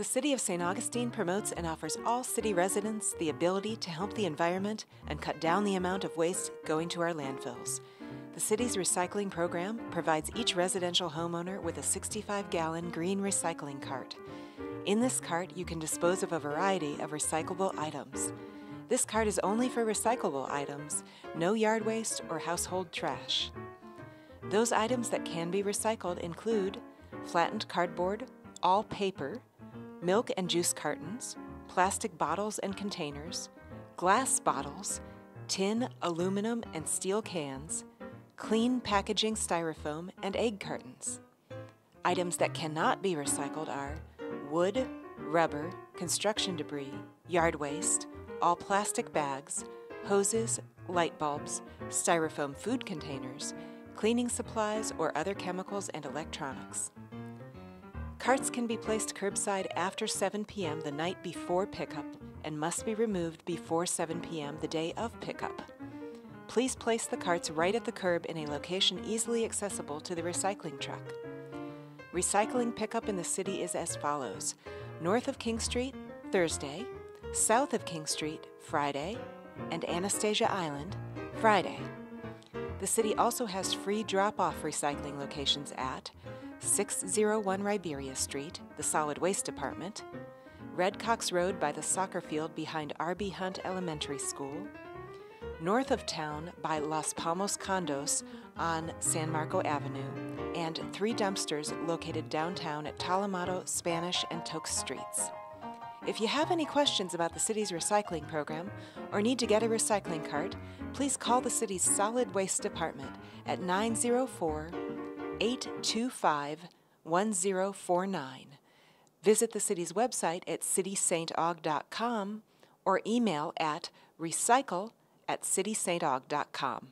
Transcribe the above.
The City of St. Augustine promotes and offers all city residents the ability to help the environment and cut down the amount of waste going to our landfills. The city's recycling program provides each residential homeowner with a 65 gallon green recycling cart. In this cart, you can dispose of a variety of recyclable items. This cart is only for recyclable items, no yard waste or household trash. Those items that can be recycled include flattened cardboard, all paper, milk and juice cartons, plastic bottles and containers, glass bottles, tin, aluminum, and steel cans, clean packaging styrofoam, and egg cartons. Items that cannot be recycled are wood, rubber, construction debris, yard waste, all plastic bags, hoses, light bulbs, styrofoam food containers, cleaning supplies, or other chemicals and electronics. Carts can be placed curbside after 7 p.m. the night before pickup and must be removed before 7 p.m. the day of pickup. Please place the carts right at the curb in a location easily accessible to the recycling truck. Recycling pickup in the city is as follows North of King Street, Thursday, south of King Street, Friday, and Anastasia Island, Friday. The city also has free drop off recycling locations at 601 Riberia Street, the Solid Waste Department, Red Cox Road by the soccer field behind R.B. Hunt Elementary School, north of town by Los Palmos Condos on San Marco Avenue, and three dumpsters located downtown at Tolomato, Spanish, and Toke Streets. If you have any questions about the city's recycling program or need to get a recycling cart, please call the city's solid waste department at 904 825 1049. Visit the city's website at citysaintaug.com or email at recycle at citysaintaug.com.